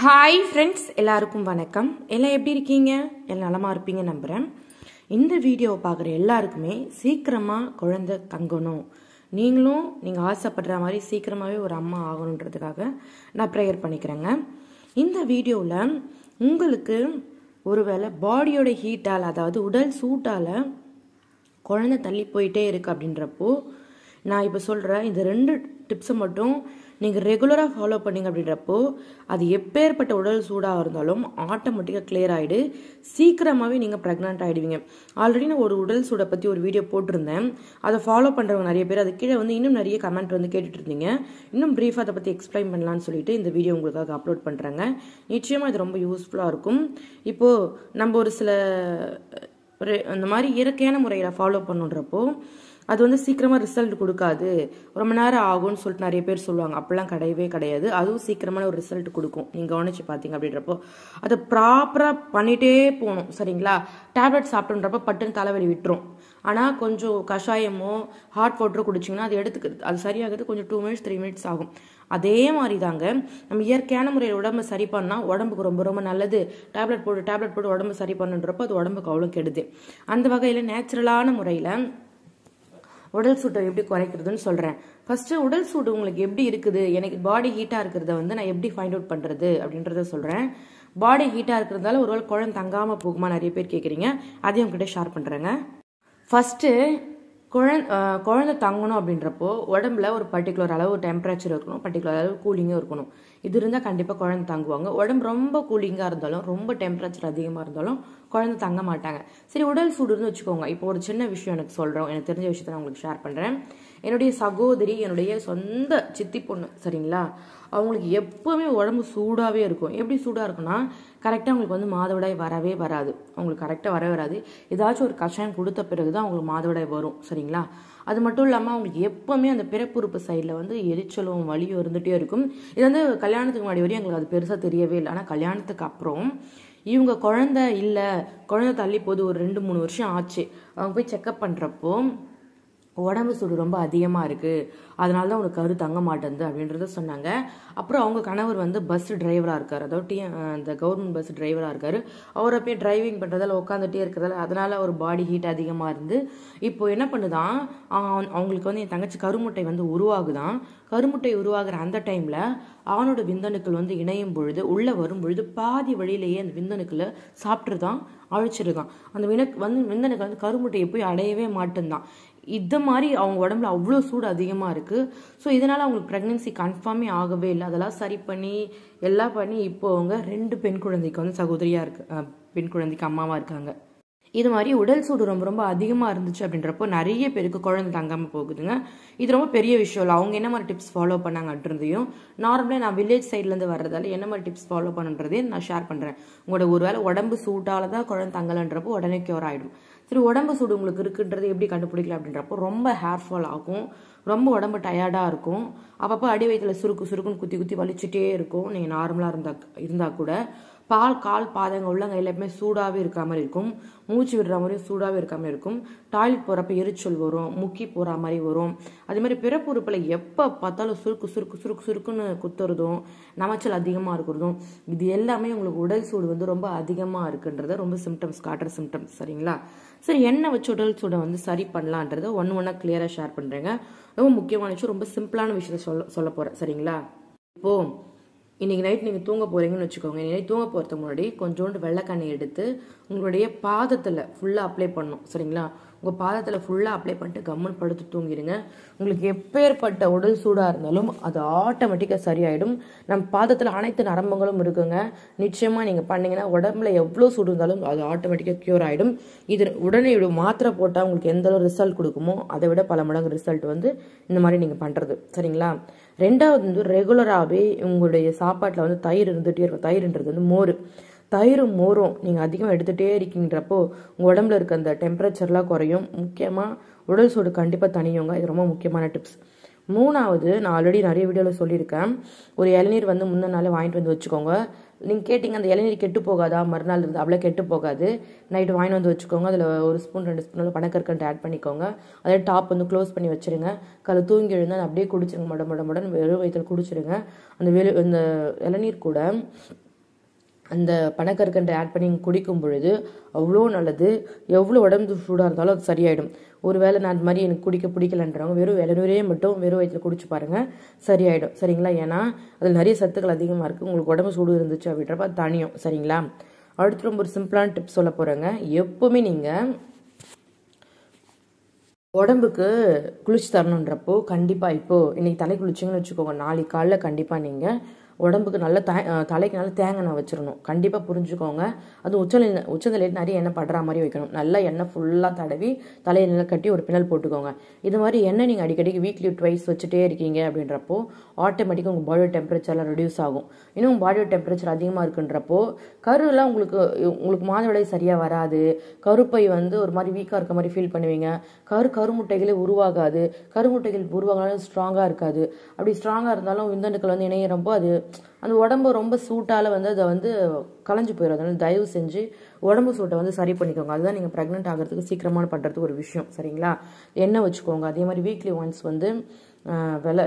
Hi friends எல்லாருக்கும் வணக்கம். எல்லாம் எப்படி இருக்கீங்க? எல்லாம் நலமாக இருப்பீங்க நம்புகிறேன் இந்த வீடியோவை பார்க்குற எல்லாருக்குமே சீக்கிரமாக குழந்தை தங்கணும். நீங்களும் நீங்கள் ஆசைப்படுற மாதிரி சீக்கிரமாகவே ஒரு அம்மா ஆகணுன்றதுக்காக நான் ப்ரேயர் பண்ணிக்கிறேங்க. இந்த வீடியோவில் உங்களுக்கு ஒருவேளை பாடியோட ஹீட்டால் அதாவது உடல் சூட்டால் குழந்தை தள்ளி போயிட்டே இருக்குது அப்படின்றப்போ நான் இப்போ சொல்கிற இந்த ரெண்டு டிப்ஸை மட்டும் நீங்கள் ரெகுலராக ஃபாலோ பண்ணீங்க அப்படின்றப்போ அது எப்பேற்பட்ட உடல் சூடாக இருந்தாலும் ஆட்டோமேட்டிக்காக கிளியர் ஆகிடு சீக்கிரமாகவே நீங்கள் ப்ரெக்னென்ட் ஆகிடுவீங்க ஆல்ரெடி நான் ஒரு உடல் சூடை பற்றி ஒரு வீடியோ போட்டிருந்தேன். அதை ஃபாலோ பண்ணுறவங்க நிறைய பேர் அது கீழே வந்து இன்னும் நிறைய கமெண்ட் வந்து கேட்டுட்டு இருந்தீங்க. இன்னும் ப்ரீஃபாக அதை பற்றி எக்ஸ்பிளைன் பண்ணலான்னு சொல்லிட்டு இந்த வீடியோ உங்களுக்காக அப்லோட் பண்ணுறாங்க நிச்சயமாக இது ரொம்ப யூஸ்ஃபுல்லாக இருக்கும். இப்போது நம்ம ஒரு சில ஒரு அந்த மாதிரி இயற்கையான முறையில் ஃபாலோ பண்ணுன்றப்போ அது வந்து சீக்கிரமாக ரிசல்ட் கொடுக்காது. ரொம்ப நேரம் ஆகும்னு சொல்லிட்டு நிறைய பேர் சொல்லுவாங்க. அப்படிலாம் கிடையவே கிடையாது. அதுவும் சீக்கிரமான ஒரு ரிசல்ட் கொடுக்கும். நீங்கள் கவனிச்சு பார்த்தீங்க அப்படின்றப்போ. அதை ப்ராப்பராக பண்ணிகிட்டே போகணும். சரிங்களா? டேப்லெட் சாப்பிட்டுன்றப்ப பட்டுன்னு தலைவலி விட்டுரும். ஆனால் கொஞ்சம் கஷாயமோ ஹாட் வாட்டரோ குடிச்சிங்கன்னா அது எடுத்துக்கிறது அது சரியாகிறது கொஞ்சம் டூ மினிட்ஸ் த்ரீ மினிட்ஸ் ஆகும். அதே மாதிரி தாங்க நம்ம இயற்கையான முறையில் உடம்பு சரி பண்ணால் உடம்புக்கு ரொம்ப ரொம்ப நல்லது. டேப்லெட் போட்டு டேப்லெட் போட்டு உடம்பு சரி பண்ணுன்றப்போ அது உடம்புக்கு அவ்வளோ கெடுது. அந்த வகையில் நேச்சுரலான முறையில் உடல் சூட்டை எப்படி குறைக்கிறதுன்னு சொல்கிறேன் ஃபஸ்ட்டு உடல் சூடு உங்களுக்கு எப்படி இருக்குது? எனக்கு பாடி ஹீட்டாக இருக்கிறத வந்து நான் எப்படி ஃபைண்ட் அவுட் பண்ணுறது அப்படின்றத சொல்கிறேன் பாடி ஹீட்டாக இருக்கிறதால ஒருவேளை குழந்தை தங்காமல் போகுமா? நிறைய பேர் கேட்குறீங்க அதையும் உங்ககிட்ட ஷேர் பண்ணுறேங்க ஃபஸ்ட்டு குழந்த குழந்தை தங்கணும் அப்படின்றப்போ உடம்புல ஒரு பர்டிகுலர் அளவு டெம்பரேச்சர் இருக்கணும் பர்டிகுலர் அளவு கூலிங்கும் இருக்கணும். இது இருந்தால் கண்டிப்பாக குழந்தை தங்குவாங்க. உடம்பு ரொம்ப கூலிங்காக இருந்தாலும் ரொம்ப டெம்பரேச்சர் அதிகமாக இருந்தாலும் குழந்தை தங்க மாட்டாங்க. சரி உடல் சூடுன்னு வச்சுக்கோங்க. இப்போ ஒரு சின்ன விஷயம் எனக்கு சொல்கிறோம் எனக்கு தெரிஞ்ச விஷயத்த நான் உங்களுக்கு ஷேர் பண்ணுறேன் என்னுடைய சகோதரி என்னுடைய சொந்த சித்தி பொண்ணு சரிங்களா? அவங்களுக்கு எப்போவுமே உடம்பு சூடாகவே இருக்கும். எப்படி சூடாக இருக்குன்னா கரெக்டாக அவங்களுக்கு வந்து மாதவிடாய் வரவே வராது. அவங்களுக்கு கரெக்டாக வரவே வராது. ஏதாச்சும் ஒரு கஷாயம் கொடுத்த பிறகு தான் அவங்களுக்கு மாதவிடாய் வரும் சரிங்களா? அது மட்டும் இல்லாமல் அவங்களுக்கு எப்போவுமே அந்த பிறப்புறுப்பு சைடில் வந்து எரிச்சலும் வலியும் இருந்துகிட்டே இருக்கும். இது வந்து கல்யாணத்துக்கு முன்னாடி வரையும் எங்களுக்கு அது பெருசாக தெரியவே இல்லை. ஆனால் கல்யாணத்துக்கு அப்புறம் இவங்க குழந்தை இல்லை குழந்தை தள்ளி போது ஒரு ரெண்டு மூணு வருஷம் ஆச்சு. அவங்க போய் செக்கப் பண்ணுறப்போ உடம்பு சூடு ரொம்ப அதிகமாக இருக்குது அதனால தான் உனக்கு கரு தங்க மாட்டேங்குது அப்படின்றத சொன்னாங்க. அப்புறம் அவங்க கணவர் வந்து பஸ் டிரைவராக இருக்கார். அதாவது அந்த கவர்மெண்ட் பஸ் டிரைவராக இருக்கார். அவரை அப்படியே டிரைவிங் பண்ணுறதால உட்காந்துட்டே இருக்கிறதால அதனால் ஒரு பாடி ஹீட் அதிகமாக இருந்து இப்போது என்ன பண்ணுதான் அவங்களுக்கு வந்து என் தங்கச்சி கருமுட்டை வந்து உருவாகுதான். கருமுட்டை உருவாகிற அந்த டைமில் அவனோட விந்தணுக்கள் வந்து இணையும் பொழுது உள்ளே வரும் பொழுது பாதி வழியிலேயே அந்த விந்தணுக்களை சாப்பிட்டுருதான் அழிச்சிருக்கான் அந்த வினக் வந்து விந்தணுக்கள் வந்து கருமுட்டையை போய் அடையவே மாட்டேன்தான். இந்த மாதிரி அவங்க உடம்புல அவ்வளோ சூடு அதிகமாக இருக்குது ஸோ இதனால் அவங்களுக்கு ப்ரெக்னென்சி கன்ஃபார்மே ஆகவே இல்லை. அதெல்லாம் சரி பண்ணி எல்லாம் பண்ணி இப்போ அவங்க ரெண்டு பெண் குழந்தைக்கு வந்து சகோதரியாக இருக்கு பெண் குழந்தைக்கு அம்மாவாக இருக்காங்க. இது மாதிரி உடல் சூடு ரொம்ப ரொம்ப அதிகமாக இருந்துச்சு அப்படின்றப்போ நிறைய பேருக்கு குழந்தை தங்காமல் போகுதுங்க. இது ரொம்ப பெரிய விஷயம் இல்லை. அவங்க என்ன மாதிரி டிப்ஸ் ஃபாலோ பண்ணாங்க அப்படின்றதையும் நார்மலாக நான் வில்லேஜ் சைட்லேருந்து வர்றதால என்ன மாதிரி டிப்ஸ் ஃபாலோ பண்ணுன்றதையும் நான் ஷேர் பண்ணுறேன் உங்களோட ஒரு வேளை உடம்பு சூட்டால் தான் குழந்தை தங்கலைன்றப்போ உடனே க்யூர் ஆகிடும் சரி உடம்பு சூடு உங்களுக்கு இருக்குன்றது எப்படி கண்டுபிடிக்கல அப்படின்றப்போ ரொம்ப ஹேர் ஃபால் ஆகும். ரொம்ப உடம்பு டயர்டாக இருக்கும். அப்பப்போ அடி வயிற்றில் சுருக்கு சுருக்குன்னு குத்தி குத்தி வலிச்சுட்டே இருக்கும். நீங்கள் நார்மலாக இருந்தா இருந்தால் கூட. பால் கால் பாதங்கள் உள்ளங்க எல்லாமே சூடாகவே இருக்க மாதிரி இருக்கும். மூச்சு விடுற மாதிரியும் சூடாகவே இருக்க மாதிரி இருக்கும். டாய்லெட் போகிறப்ப எரிச்சல் வரும் முக்கி போகிற மாதிரி வரும். அதே மாதிரி பிறப்புறுப்பில் எப்போ பார்த்தாலும் சுருக்கு சுருக்கு சுருக்கு சுருக்குன்னு குத்துறதும் நமைச்சல் அதிகமாக இருக்கிறதும் இது எல்லாமே உங்களுக்கு உடல் சூடு வந்து ரொம்ப அதிகமாக இருக்குன்றத ரொம்ப சிம்டம்ஸ் காட்டுற சிம்டம்ஸ் சரிங்களா? சரி எண்ணெய் வச்சு உடல் சூடை வந்து சரி பண்ணலான்றத ஒன்று ஒன்றா கிளியராக ஷேர் பண்ணுறேங்க ரொம்ப முக்கியமான விஷயம் ரொம்ப சிம்பிளான விஷயத்த சொல்ல சொல்ல போகிறேன் சரிங்களா? இப்போது இன்றைக்கி நைட் நீங்கள் தூங்க போகிறீங்கன்னு வச்சுக்கோங்க. நைட் தூங்க போகிறதுக்கு முன்னாடி கொஞ்சோண்டு வெள்ளைக்கண்ணி எடுத்து உங்களுடைய பாதத்தில் ஃபுல்லாக அப்ளை பண்ணணும். சரிங்களா? உங்கள் பாதத்தில் ஃபுல்லாக அப்ளை பண்ணிட்டு கம்முன்னு படுத்து தூங்கிடுங்க உங்களுக்கு எப்பேற்பட்ட உடல் சூடாக இருந்தாலும் அது ஆட்டோமேட்டிக்காக சரியாயிடும். நம்ம பாதத்தில் அனைத்து நரம்புகளும் இருக்குங்க. நிச்சயமாக நீங்கள் பண்ணீங்கன்னா உடம்புல எவ்வளோ சூடு இருந்தாலும் அது ஆட்டோமேட்டிக்காக க்யூர் ஆகிடும் இது உடனே இப்படி மாத்திரை போட்டால் உங்களுக்கு எந்த அளவு ரிசல்ட் கொடுக்குமோ அதை விட பல மடங்கு ரிசல்ட் வந்து இந்த மாதிரி நீங்கள் பண்ணுறது சரிங்களா? ரெண்டாவது வந்து ரெகுலராகவே உங்களுடைய சாப்பாட்டில் வந்து தயிர் இருந்துகிட்டே இருக்கும். தயிர்ன்றது வந்து மோர். தயிரும் மோரும் நீங்கள் அதிகமாக எடுத்துகிட்டே இருக்கீங்கிறப்போ உங்கள் உடம்புல இருக்க அந்த டெம்பரேச்சர்லாம் குறையும். முக்கியமாக உடல் சூடு கண்டிப்பாக தனியுங்க இது ரொம்ப முக்கியமான டிப்ஸ் மூணாவது நான் ஆல்ரெடி நிறைய வீடியோவில் சொல்லியிருக்கேன். ஒரு இளநீர் வந்து முந்தின நாளே வாங்கிட்டு வந்து வச்சுக்கோங்க. நீங்கள் கேட்டிங்க அந்த இளநீர் கெட்டு போகாதா? மறுநாள் இருந்து அவ்வளோ கெட்டு போகாது. நைட்டு வாங்கி வந்து வச்சுக்கோங்க. அதில் ஒரு ஸ்பூன் ரெண்டு ஸ்பூன் பனக்கற்கண்டு ஆட் பண்ணிக்கோங்க. அதே டாப் வந்து க்ளோஸ் பண்ணி வச்சுருங்க. கலை தூங்கி எழுந்தால் அப்படியே குடிச்சிருங்க. மட மட மடன் வெறும் வயிற்றில் குடிச்சிருங்க. அந்த வெளி இந்த இளநீர் கூட அந்த பனக்கற்கண்டை ஆட் பண்ணி குடிக்கும் பொழுது அவ்வளோ நல்லது. எவ்வளோ உடம்பு சூடாக இருந்தாலும் அது சரியாயிடும். ஒருவேளை நான் அந்த மாதிரி எனக்கு குடிக்க பிடிக்கலன்றவங்க வெறும் இளநீரே மட்டும் வெறும் வயிற்றில் குடிச்சு பாருங்கள் சரியாயிடும். சரிங்களா? ஏன்னா அதில் நிறைய சத்துக்கள் அதிகமாக இருக்குது உங்களுக்கு உடம்பு சூடு இருந்துச்சு அப்படின்றப்ப தனியும். சரிங்களா? அடுத்து ரொம்ப ஒரு சிம்பிளான டிப்ஸ் சொல்ல போகிறேங்க எப்போவுமே நீங்கள் உடம்புக்கு குளிச்சு தரணுன்றப்போ கண்டிப்பாக இப்போது இன்றைக்கி தலை குளிச்சிங்கன்னு வச்சுக்கோங்க. நாளைக்கு காலைல கண்டிப்பாக நீங்கள் உடம்புக்கு நல்ல த தலைக்கு நல்ல தேங்காய் வச்சிடணும். கண்டிப்பாக புரிஞ்சுக்கோங்க. அது உச்சநிலை உச்சநிலையில் நிறைய எண்ணெய் படுற மாதிரி வைக்கணும். நல்லா எண்ணெய் ஃபுல்லாக தடவி தலையை நல்லா கட்டி ஒரு பின்னல் போட்டுக்கோங்க. இது மாதிரி எண்ணெய் நீங்கள் அடிக்கடிக்கு வீக்லி ட்வைஸ் வச்சுட்டே இருக்கீங்க அப்படின்றப்போ ஆட்டோமேட்டிக்காக உங்கள் பாடியோட டெம்பரேச்சர்லாம் ரெடியூஸ் ஆகும். இன்னும் உங்கள் பாடியோட டெம்பரேச்சர் அதிகமாக இருக்குன்றப்போ கருலாம் உங்களுக்கு உங்களுக்கு மாதவிடை சரியாக வராது. கருப்பை வந்து ஒரு மாதிரி வீக்காக இருக்க மாதிரி ஃபீல் பண்ணுவீங்க. கரு கருமுட்டைகளே உருவாகாது. கருமுட்டைகள் உருவாகாலும் ஸ்ட்ராங்காக இருக்காது. அப்படி ஸ்ட்ராங்காக இருந்தாலும் விந்தணுக்கள் வந்து இணையிறப்போ அது அந்த உடம்பு ரொம்ப சூட்டால் வந்து அதை வந்து களைஞ்சு போயிடும் அதனால தயவு செஞ்சு உடம்பு சூட்டை வந்து சரி பண்ணிக்கோங்க. அதுதான் நீங்கள் ப்ரெக்னென்ட் ஆகிறதுக்கு சீக்கிரமான பண்ணுறதுக்கு ஒரு விஷயம். சரிங்களா? எண்ணெய் வச்சுக்கோங்க. அதே மாதிரி வீக்லி ஒன்ஸ் வந்து வெலை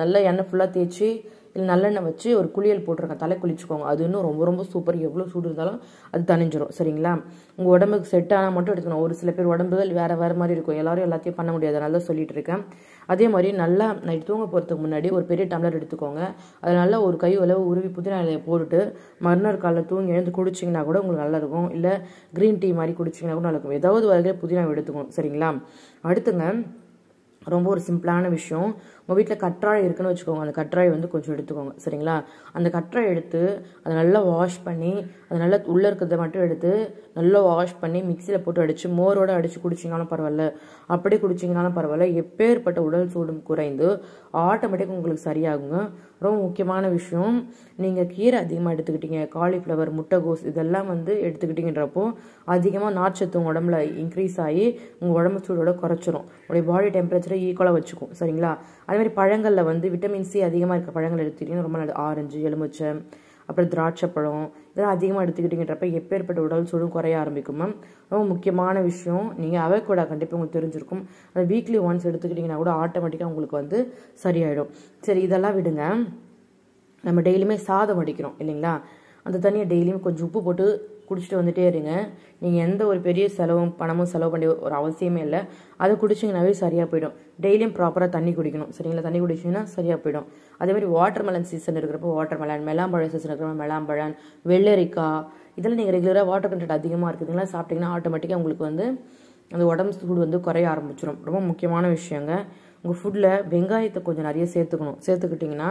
நல்ல எண்ணெய் ஃபுல்லாக தேய்ச்சி இல்லை நல்லெண்ணெய் வச்சு ஒரு குளியல் போட்டிருக்கேன் தலை குளிச்சுக்கோங்க. அது இன்னும் ரொம்ப ரொம்ப சூப்பர் எவ்வளோ சூடு இருந்தாலும் அது தனிஞ்சிரும் சரிங்களா? உங்கள் உடம்புக்கு செட் ஆனால் மட்டும் எடுத்துக்கணும். ஒரு சில பேர் உடம்புகள் வேறு வேறு மாதிரி இருக்கும். எல்லாரும் எல்லாத்தையும் பண்ண முடியாது. அதனால தான் சொல்லிட்டு இருக்கேன். அதே மாதிரி நல்லா நைட் தூங்க போகிறதுக்கு முன்னாடி ஒரு பெரிய டம்ளர் எடுத்துக்கோங்க. அது நல்லா ஒரு கை அளவு உருவி புதினா இலையை போட்டுட்டு மறுநாள் காலையில் தூங்கி எழுந்து குடிச்சிங்கன்னா கூட உங்களுக்கு நல்லாயிருக்கும் இல்லை க்ரீன் டீ மாதிரி குடிச்சிங்கன்னா கூட நல்லாயிருக்கும் ஏதாவது வகையில் புதினா எடுத்துக்கணும் சரிங்களா? அடுத்துங்க ரொம்ப ஒரு சிம்பிளான விஷயம். உங்கள் வீட்டில் கற்றாழை இருக்குன்னு வச்சுக்கோங்க. அந்த கற்றாழை வந்து கொஞ்சம் எடுத்துக்கோங்க. சரிங்களா? அந்த கற்றாழை எடுத்து அதை நல்லா வாஷ் பண்ணி அது நல்லா உள்ளே இருக்கிறத மட்டும் எடுத்து நல்லா வாஷ் பண்ணி மிக்சியில் போட்டு அடித்து மோரோடு அடித்து குடிச்சிங்கனாலும் பரவாயில்ல. அப்படி குடிச்சிங்கனாலும் பரவாயில்ல. எப்பேற்பட்ட உடல் சூடும் குறைந்து ஆட்டோமேட்டிக் உங்களுக்கு சரியாகுங்க. ரொம்ப முக்கியமான விஷயம். நீங்கள் கீரை அதிகமாக எடுத்துக்கிட்டீங்க. காலிஃப்ளவர் முட்டைகோஸ் இதெல்லாம் வந்து எடுத்துக்கிட்டீங்கன்றப்போ அதிகமாக நார்ச்சத்து உங்கள் உடம்புல இன்க்ரீஸ் ஆகி உங்கள் உடம்பு சூடோட குறைச்சிரும். உங்களுடைய பாடி டெம்பரேச்சரை ஈக்குவலாக வச்சுக்கும். சரிங்களா? அதே மாதிரி பழங்களில் வந்து விட்டமின் சி அதிகமாக இருக்க பழங்கள் எடுத்துக்கிட்டிங்கன்னா ரொம்ப நல்லது. ஆரஞ்சு எலுமிச்சை அப்புறம் திராட்சை பழம் இதெல்லாம் அதிகமாக எடுத்துக்கிட்டிங்கன்றப்ப எப்பேற்பட்ட உடல் சூடும் குறைய ஆரம்பிக்கும் மேம் ரொம்ப முக்கியமான விஷயம். நீங்கள் அவக்கூட கண்டிப்பாக உங்களுக்கு தெரிஞ்சிருக்கும். அது வீக்லி ஒன்ஸ் எடுத்துக்கிட்டிங்கன்னா கூட ஆட்டோமேட்டிக்காக உங்களுக்கு வந்து சரியாயிடும். சரி இதெல்லாம் விடுங்க. நம்ம டெய்லியுமே சாதம் வடிக்கிறோம் இல்லைங்களா? அந்த தண்ணியை டெய்லியும் கொஞ்சம் உப்பு போட்டு குடிச்சிட்டு வந்துட்டே இருங்க. நீங்கள் எந்த ஒரு பெரிய செலவும் பணமும் செலவு பண்ணி ஒரு அவசியமே இல்லை. அதை குடிச்சிங்கனாவே சரியாக போயிடும். டெய்லியும் ப்ராப்பராக தண்ணி குடிக்கணும். சரிங்களா? தண்ணி குடிச்சிங்கன்னா சரியாக போயிடும். அதே மாதிரி வாட்டர் மெலன் சீசன் இருக்கிறப்போ வாட்டர் மெலன் மெலாம்பழம் சீசன் இருக்கிறப்போ மெலாம்பழம் வெள்ளரிக்காய் இதெல்லாம் நீங்கள் ரெகுலராக வாட்டர் கண்டென்ட் அதிகமாக இருக்குதுங்களா? சாப்பிட்டிங்கன்னா ஆட்டோமேட்டிக்காக உங்களுக்கு வந்து அந்த உடம்பு சூடு வந்து குறைய ஆரம்பிச்சிடும் ரொம்ப முக்கியமான விஷயங்க. உங்கள் ஃபுட்டில் வெங்காயத்தை கொஞ்சம் நிறைய சேர்த்துக்கணும். சேர்த்துக்கிட்டிங்கன்னா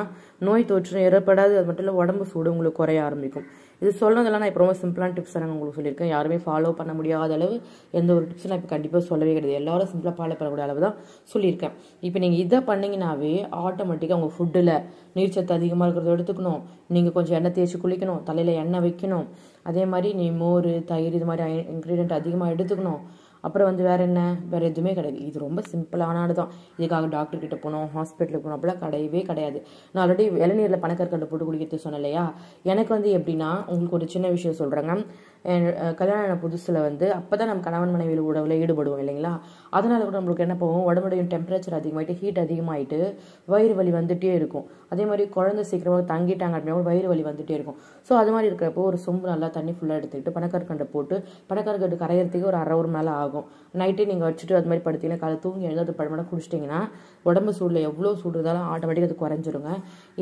நோய் தொற்று ஏற்படாது. அது மட்டும் இல்லை உடம்பு சூடு உங்களுக்கு குறைய ஆரம்பிக்கும். இது சொன்னதெல்லாம் நான் இப்போ ரொம்ப சிம்பிளான டிப்ஸ் நான் உங்களுக்கு சொல்லியிருக்கேன். யாருமே ஃபாலோ பண்ண முடியாத அளவு எந்த ஒரு டிப்ஸும் நான் இப்போ கண்டிப்பாக சொல்லவே கிடையாது. எல்லாரும் சிம்பிளாக ஃபாலோ பண்ணக்கூடிய அளவு தான் சொல்லியிருக்கேன். இப்போ நீங்கள் இதை பண்ணிங்கனாவே ஆட்டோமேட்டிக்காக உங்கள் ஃபுட்டில் நீர்ச்சத்து அதிகமாக இருக்கிறத எடுத்துக்கணும். நீங்கள் கொஞ்சம் எண்ணெய் தேய்ச்சி குளிக்கணும். தலையில் எண்ணெய் வைக்கணும். அதே மாதிரி நீ மோர் தயிர் இது மாதிரி இன்க்ரீடியன்ட் அதிகமாக எடுத்துக்கணும். அப்புறம் வந்து வேற என்ன? வேற எதுவுமே கிடையாது. இது ரொம்ப சிம்பிளானது தான் இதுக்காக டாக்டர் கிட்ட போகணும் ஹாஸ்பிட்டலுக்கு போகணும் அப்படிலாம் கிடையவே கிடையாது. நான் ஆல்ரெடி இளநீரில் பணக்கற்கண்டு போட்டு குடிக்கிறது சொன்னேன் இல்லையா? எனக்கு வந்து எப்படின்னா உங்களுக்கு ஒரு சின்ன விஷயம் சொல்கிறேங்க கல்யாணம் புதுசில் வந்து அப்போ தான் நம்ம கணவன் மனைவியில் உடவில் ஈடுபடுவோம் இல்லைங்களா? அதனால கூட நம்மளுக்கு என்ன போகும்? உடம்புடைய டெம்பரேச்சர் அதிகமாகிட்டு ஹீட் அதிகமாகிட்டு வயிறு வலி வந்துட்டே இருக்கும். அதே மாதிரி குழந்தை சீக்கிரமாக தங்கிட்டாங்க அப்படின்னா கூட வயிறு வலி வந்துட்டே இருக்கும். ஸோ அது மாதிரி இருக்கிறப்போ ஒரு சொம்பு நல்லா தண்ணி ஃபுல்லாக எடுத்துக்கிட்டு பணக்கற்கண்டை போட்டு பணக்கற்கண்டு கரையிறதுக்கு ஒரு அரை ஒரு மேலே ஆகும். நைட்டே நீங்கள் வச்சுட்டு அது மாதிரி படுத்தீங்கன்னா காலை தூங்கி எழுந்து அது படமெல்லாம் குடிச்சிட்டிங்கன்னா உடம்பு சூடில் எவ்வளோ சூடுறதாலும் ஆட்டோமேட்டிக்காக அது குறைஞ்சிருங்க.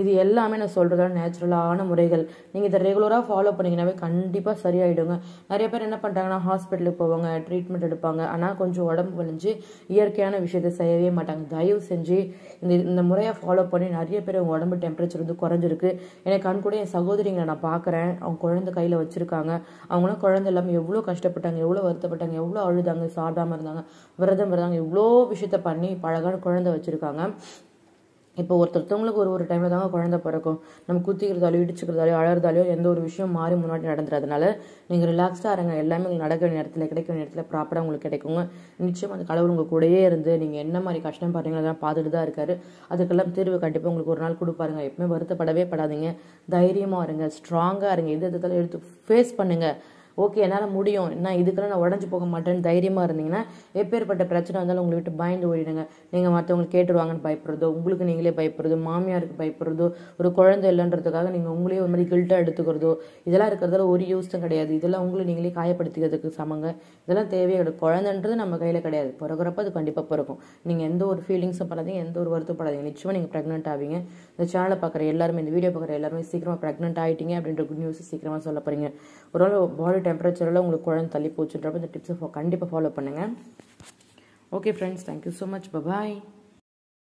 இது எல்லாமே நான் சொல்கிறதால நேச்சுரலான முறைகள். நீங்கள் இதை ரெகுலராக ஃபாலோ பண்ணிங்கனாவே கண்டிப்பாக சரியாயிடுங்க. நிறைய பேர் என்ன பண்ணுறாங்கன்னா ஹாஸ்பிட்டலுக்கு போவாங்க ட்ரீட்மெண்ட் எடுப்பாங்க. ஆனால் கொஞ்சம் உடம்பு வலிஞ்சு இயற்கையான விஷயத்தை செய்யவே மாட்டாங்க. தயவு செஞ்சு இந்த இந்த முறையை ஃபாலோ பண்ணி நிறைய பேர் அவங்க உடம்பு டெம்பரேச்சர் வந்து குறைஞ்சிருக்கு. எனக்கு கண் கூட என் சகோதரிங்களை நான் பார்க்குறேன். அவங்க குழந்தை கையில் வச்சுருக்காங்க. அவங்களாம் குழந்தை இல்லாமல் எவ்வளோ கஷ்டப்பட்டாங்க எவ்வளோ வருத்தப்பட்டாங்க எவ்வளோ அழுதாங்க சாப்பிடாம இருந்தாங்க விரதம் இருந்தாங்க எவ்வளோ விஷயத்த பண்ணி பழகான குழந்தை வச்சுருக்காங்க. இப்போ ஒருத்தருத்தவங்களுக்கு ஒரு ஒரு டைமில் தாங்க குழந்தை பிறக்கும். நம்ம குத்திக்கிறதாலையோ இடிச்சுக்கிறதாலையோ அழறதாலையோ எந்த ஒரு விஷயம் மாறி முன்னாடி நடந்துறதுனால நீங்கள் ரிலாக்ஸ்டாக இருங்க. எல்லாமே உங்களுக்கு நடக்க வேண்டிய நேரத்தில் கிடைக்க வேண்டிய நேரத்தில் ப்ராப்பராக உங்களுக்கு கிடைக்குங்க. நிச்சயம் அந்த கடவுள் உங்கள் கூடயே இருந்து நீங்கள் என்ன மாதிரி கஷ்டம் பாருங்களோ அதெல்லாம் பார்த்துட்டு தான் இருக்காரு. அதுக்கெல்லாம் தீர்வு கண்டிப்பாக உங்களுக்கு ஒரு நாள் கொடுப்பாருங்க. எப்பவுமே வருத்தப்படவே படாதீங்க. தைரியமாக இருங்க. ஸ்ட்ராங்காக இருங்க. எது எதாலும் எடுத்து ஃபேஸ் பண்ணுங்கள் ஓகே என்னால் முடியும். நான் இதுக்கெல்லாம் நான் உடஞ்சி போக மாட்டேன்னு தைரியமாக இருந்தீங்கன்னா எப்பேற்பட்ட பிரச்சனை வந்தாலும் உங்களை விட்டு பயந்து ஓடிடுங்க. நீங்கள் மற்றவங்களுக்கு கேட்டுருவாங்கன்னு பயப்படுறதோ உங்களுக்கு நீங்களே பயப்படுறதோ மாமியாருக்கு பயப்படுறதோ ஒரு குழந்தை இல்லைன்றதுக்காக நீங்கள் உங்களே ஒரு மாதிரி கில்ட்டாக எடுத்துக்கிறதோ இதெல்லாம் இருக்கிறதால ஒரு யூஸும் கிடையாது. இதெல்லாம் உங்களை நீங்களே காயப்படுத்திக்கிறதுக்கு சமங்க. இதெல்லாம் தேவையே கிடையாது. குழந்தைன்றது நம்ம கையில் கிடையாது. பிறகுறப்ப அது கண்டிப்பாக பிறக்கும். நீங்கள் எந்த ஒரு ஃபீலிங்ஸும் பண்ணாதீங்க எந்த ஒரு வருத்தப்படாதீங்க நிச்சயமாக நீங்கள் ப்ரெக்னென்ட் ஆவீங்க. இந்த சேனலை பார்க்குற எல்லாருமே இந்த வீடியோ பார்க்குற எல்லாருமே சீக்கிரமாக ப்ரெக்னென்ட் ஆகிட்டீங்க அப்படின்ற குட் நியூஸ் சீக்கிரமாக சொல்ல போகிறீங்க ஒரு நாள் பாடி டெம்பரேச்சரில் உங்களுக்கு குழந்தை தள்ளி போச்சுன்றப்ப இந்த டிப்ஸை கண்டிப்பாக ஃபாலோ பண்ணுங்கள் okay friends thank you so much bye bye